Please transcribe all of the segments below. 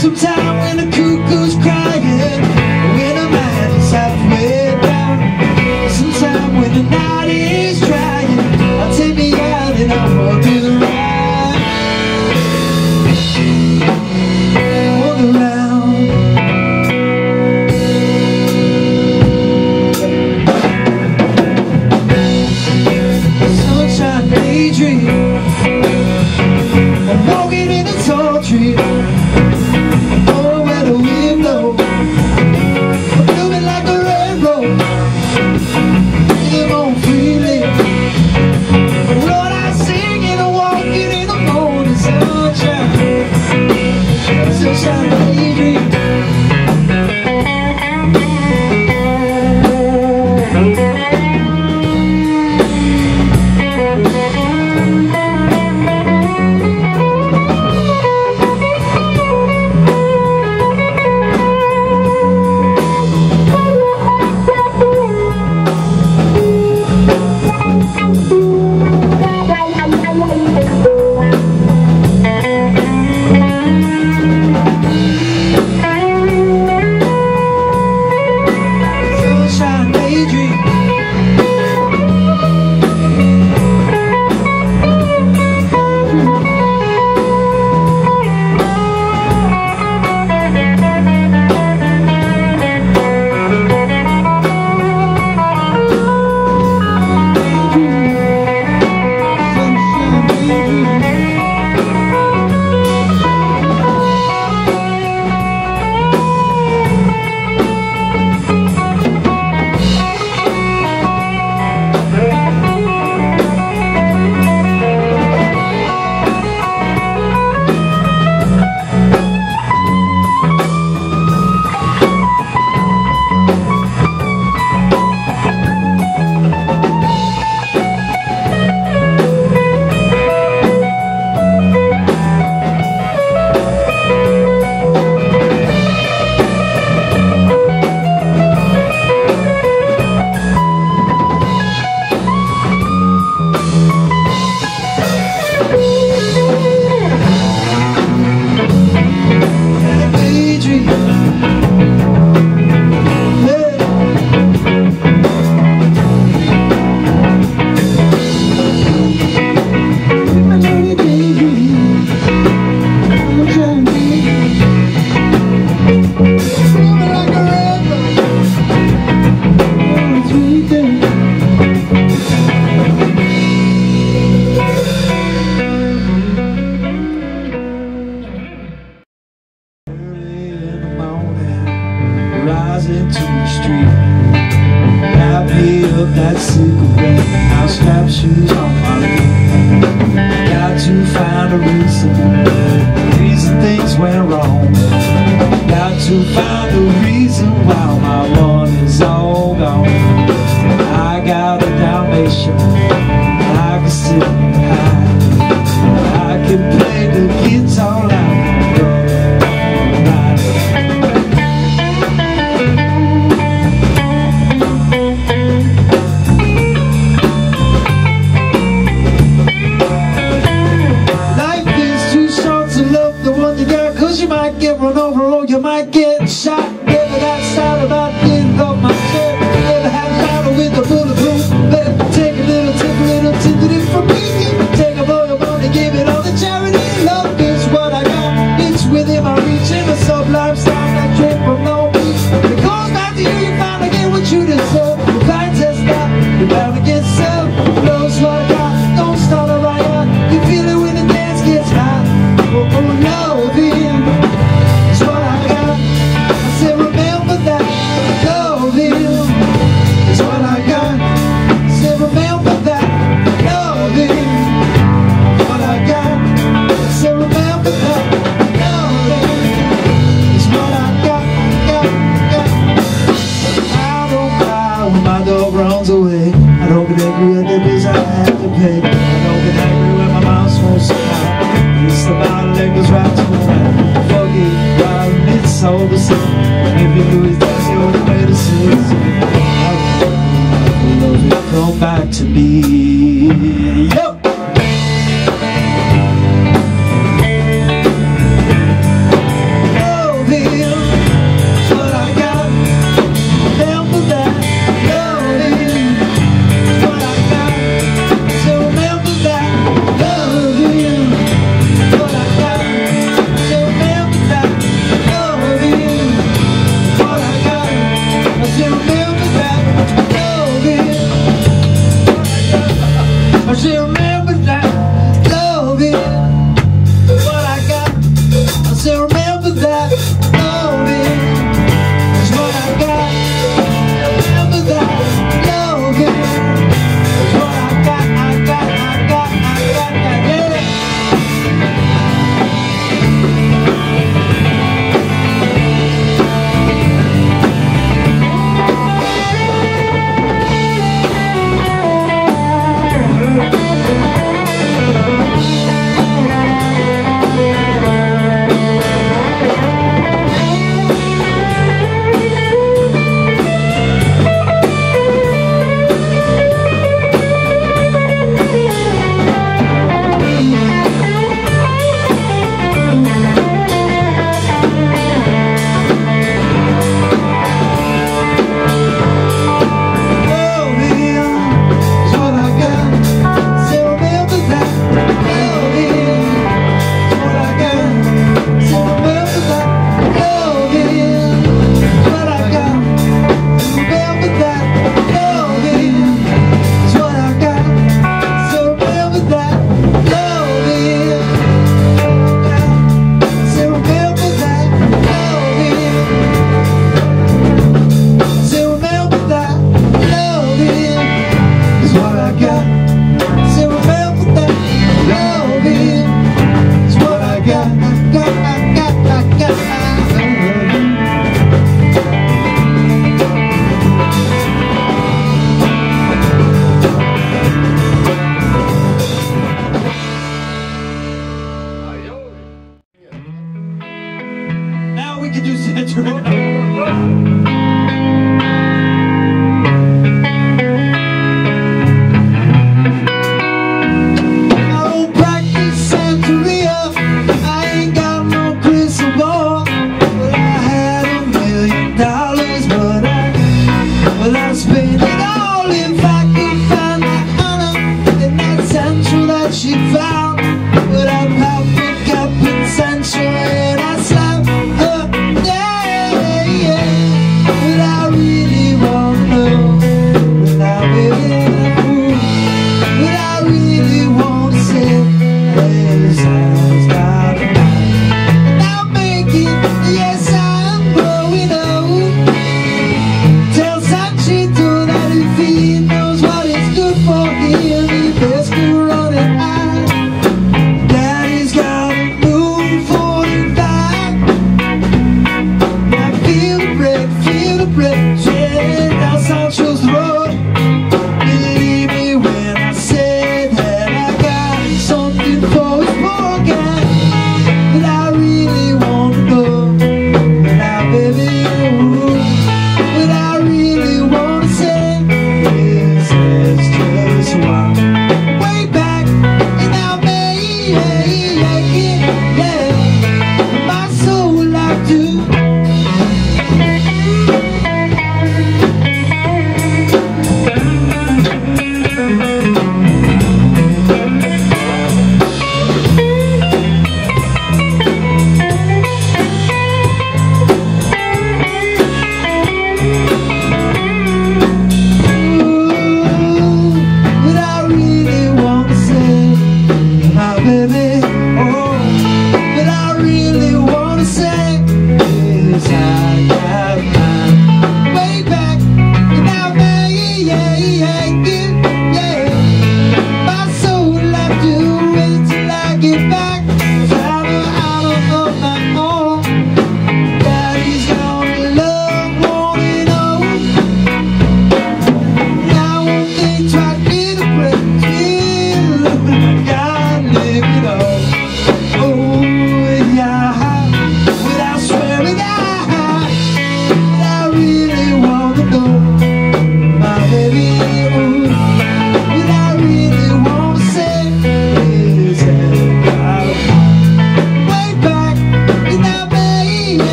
Sometimes you I'll strap shoes on my feet. Got to find a reason things went wrong Got to find a reason all the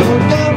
Don't go